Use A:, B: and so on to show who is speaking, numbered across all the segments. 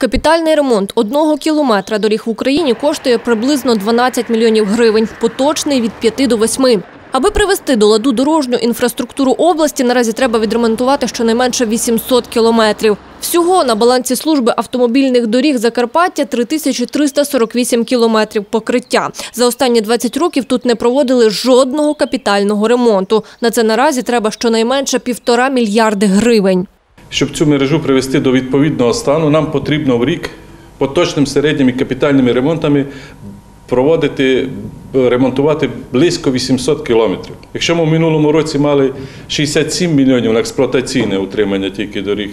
A: Капітальний ремонт одного кілометра доріг в Україні коштує приблизно 12 мільйонів гривень, поточний від 5 до 8. Аби привести до ладу дорожню інфраструктуру області, наразі треба відремонтувати щонайменше 800 кілометрів. Всього на балансі служби автомобільних доріг Закарпаття 3348 кілометрів покриття. За останні 20 років тут не проводили жодного капітального ремонту. На це наразі треба щонайменше півтора мільярди гривень.
B: Щоб цю мережу привести до відповідного стану, нам потрібно в рік поточним середніми капітальними ремонтами проводити, ремонтувати близько 800 кілометрів. Якщо ми в минулому році мали 67 мільйонів на експлуатаційне утримання тільки доріг,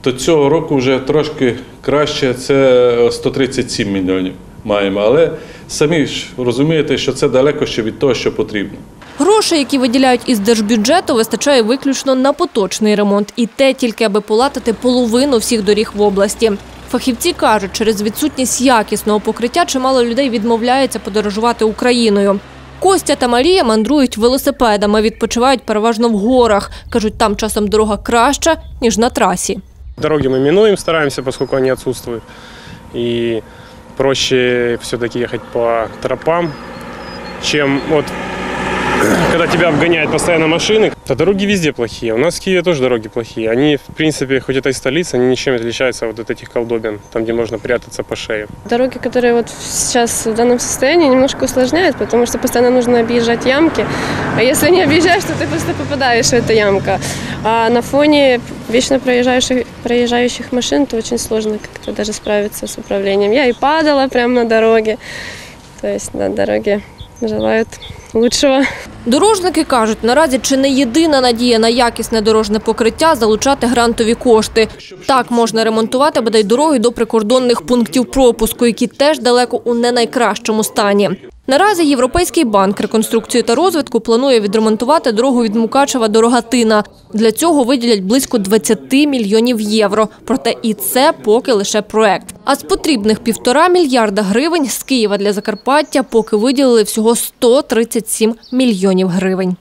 B: то цього року вже трошки краще це 137 мільйонів маємо. Але самі ж розумієте, що це далеко ще від того, що потрібно.
A: Грошей, які виділяють із держбюджету, вистачає виключно на поточний ремонт. І те тільки, аби полатити половину всіх доріг в області. Фахівці кажуть, через відсутність якісного покриття чимало людей відмовляється подорожувати Україною. Костя та Марія мандрують велосипедами, відпочивають переважно в горах. Кажуть, там часом дорога краща, ніж на трасі.
C: Дороги мы минуем, стараемся, поскольку они отсутствуют. И проще все-таки ехать по тропам, чем вот когда тебя обгоняют постоянно машины. Да дороги везде плохие. У нас в Киеве тоже дороги плохие. Они, в принципе, хоть это и столица, они ничем не отличаются вот от этих колдобин, там, где можно прятаться по шее.
D: Дороги, которые вот сейчас в данном состоянии, немножко усложняют, потому что постоянно нужно объезжать ямки. А если не объезжаешь, то ты просто попадаешь в эту ямку. А на фоне вечно проезжающих, проезжающих машин, то очень сложно как-то даже справиться с управлением. Я и падала прямо на дороге. То есть на дороге желают лучшего.
A: Дорожники кажуть, наразі чи не єдина надія на якісне дорожне покриття залучати грантові кошти. Так можна ремонтувати бодай дороги до прикордонних пунктів пропуску, які теж далеко у не найкращому стані. Наразі Європейський банк реконструкції та розвитку планує відремонтувати дорогу від Мукачева до Рогатина. Для цього виділять близько 20 мільйонів євро. Проте і це поки лише проект. А з потрібних півтора мільярда гривень з Києва для Закарпаття поки виділили всього 137 мільйонів гривень.